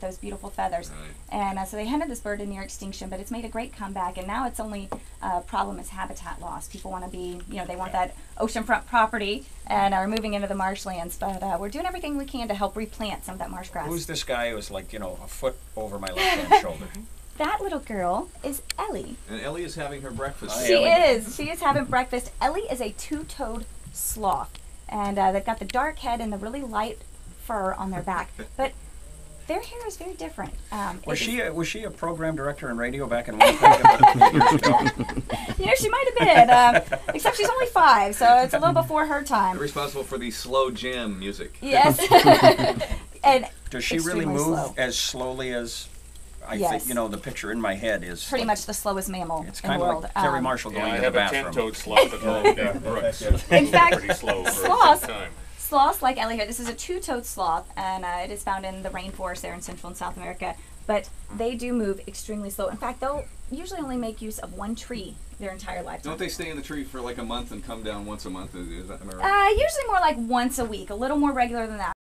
with those beautiful feathers. And uh, so they hunted this bird in near extinction, but it's made a great comeback. And now its only uh, problem is habitat loss. People want to be, you know, they want that oceanfront property and are moving into the marshlands. But uh, we're doing everything we can to help replant some of that marsh grass. Who's this guy who's like, you know, a foot over my left hand shoulder? that little girl is Ellie. And Ellie is having her breakfast. Hi, She Ellie. is. She is having breakfast. Ellie is a two-toed sloth, and uh, they've got the dark head and the really light fur on their back. But their hair is very different. Um, Was she a, was she a program director in radio back in Winnipeg about years ago? is- you know, she might have been. Um, except she's only five, so it's a little before her time. Responsible for the slow jam music. Yes. and Does she really move slow. as slowly as I Yes. think? You know, the picture in my head is pretty like- much the slowest mammal It's in the kind of world. like Terry Um, Marshall Yeah, going I to the have a bathroom. ten-toed sloth at home down Brooks. In fact, Pretty slow sloths- a time. Sloths like Ellie here. This is a two-toed sloth, and uh, it is found in the rainforest there in Central and South America. But they do move extremely slow. In fact, they'll usually only make use of one tree their entire lifetime. Don't they stay in the tree for like a month and come down once a month? Is, that am I right? Uh, usually more like once a week, a little more regular than that.